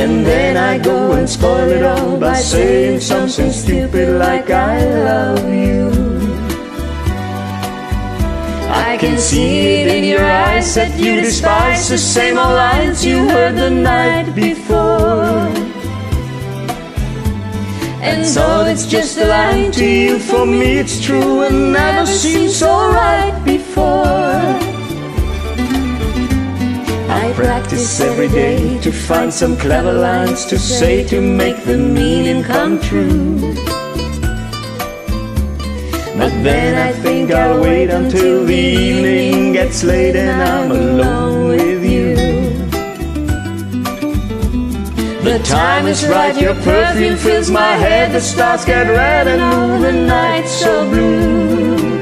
And then I go and spoil it all by saying something stupid like I love you. I can see it in your eyes that you despise the same old lines you heard the night before. And so it's just a line to you, for me it's true and never seemed so right before. Practice every day to find some clever lines to say to make the meaning come true. But then I think I'll wait until the evening gets late and I'm alone with you. The time is right, your perfume fills my head, the stars get red and all the night so blue.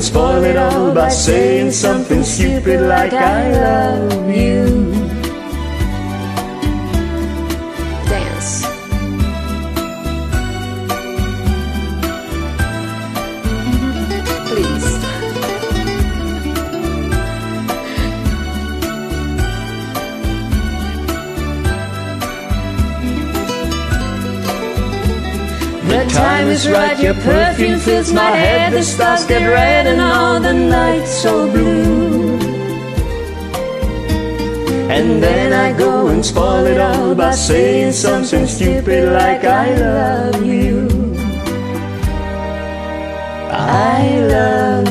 Spoil it all by saying something stupid like I love you. The time is right, your perfume fills my head, the stars get red and all the night so blue. And then I go and spoil it all by saying something stupid like I love you. I love